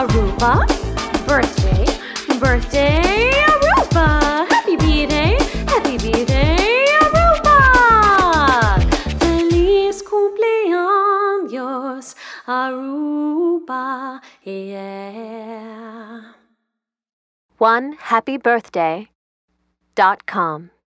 Aruba. Birthday, birthday, Aruba. Happy birthday, happy birthday, Aruba. Feliz cumpleaños, Aruba. Yeah. One happy birthday dot com.